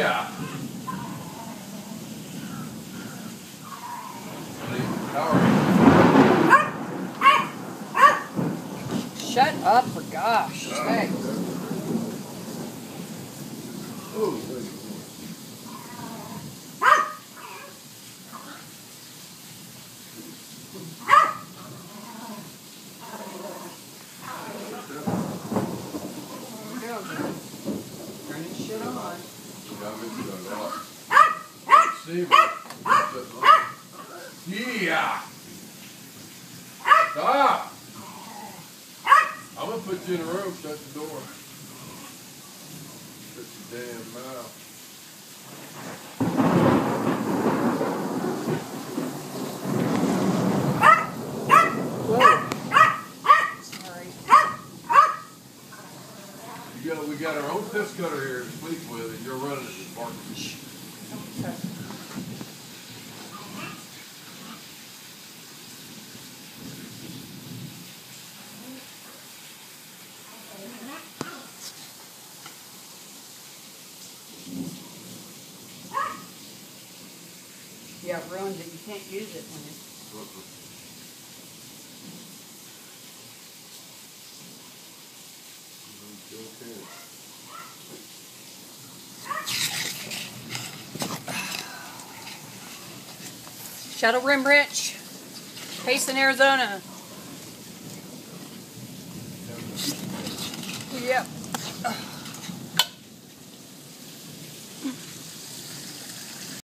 Yeah. Shut up for gosh. Thanks. Ooh. Yeah. Stop. I'm gonna put you in a room. Shut the door. Shut your damn mouth. Got, we got our own piss cutter here to sleep with, and you're running it as Marcus. Yeah, it ruins it. You can't use it when it's. Shadow Rim Payson, Arizona. Yep.